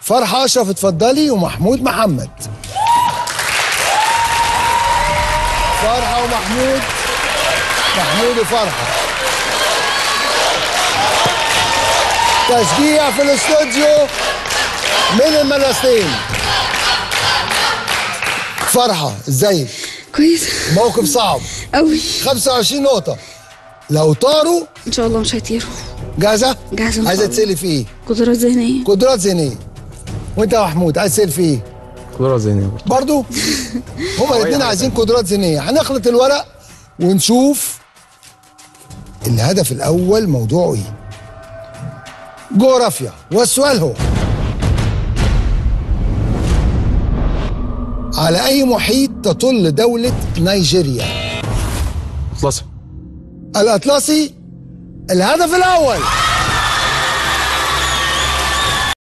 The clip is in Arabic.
فرحة أشرف اتفضلي ومحمود محمد. فرحة ومحمود. محمود وفرحة. تشجيع في الاستوديو من المدرستين فرحة ازيك؟ كويس. موقف صعب. قوي 25 نقطة. لو طاروا إن شاء الله مش هيطيروا. جاهزة؟ جاهزة إن شاء عايزة الله. تسألي في إيه؟ قدرات ذهنية. قدرات ذهنية. وأنت يا محمود عايز تسأل في إيه؟ قدرات ذهنية. برضو؟ هما الاثنين عايزين قدرات ذهنية. هنخلط الورق ونشوف الهدف الأول موضوعه إيه. جغرافيا والسؤال هو على أي محيط تطل دولة نيجيريا؟ أطلسي. الأطلسي؟ الهدف الأول.